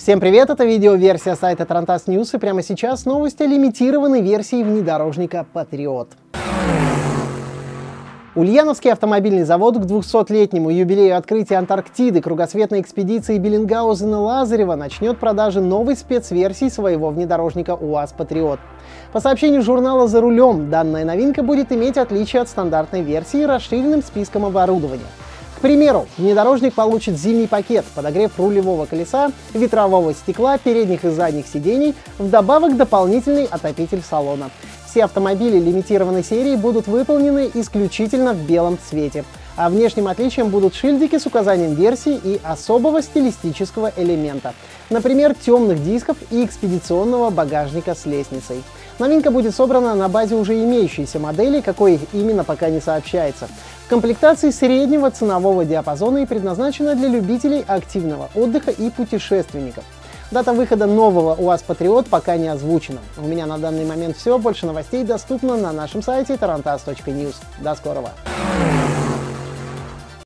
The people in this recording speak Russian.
Всем привет, это видео-версия сайта Тарантас News и прямо сейчас новости о лимитированной версии внедорожника Патриот. Ульяновский автомобильный завод к 200-летнему юбилею открытия Антарктиды кругосветной экспедиции Беллингаузена-Лазарева начнет продажи новой спецверсии своего внедорожника УАЗ «Патриот». По сообщению журнала «За рулем», данная новинка будет иметь отличие от стандартной версии расширенным списком оборудования – к примеру, внедорожник получит зимний пакет, подогрев рулевого колеса, ветрового стекла, передних и задних сидений, вдобавок дополнительный отопитель салона. Все автомобили лимитированной серии будут выполнены исключительно в белом цвете. А внешним отличием будут шильдики с указанием версии и особого стилистического элемента. Например, темных дисков и экспедиционного багажника с лестницей. Новинка будет собрана на базе уже имеющейся модели, какой именно пока не сообщается комплектации среднего ценового диапазона и предназначена для любителей активного отдыха и путешественников. Дата выхода нового УАЗ Патриот пока не озвучена. У меня на данный момент все. Больше новостей доступно на нашем сайте tarantas.news. До скорого!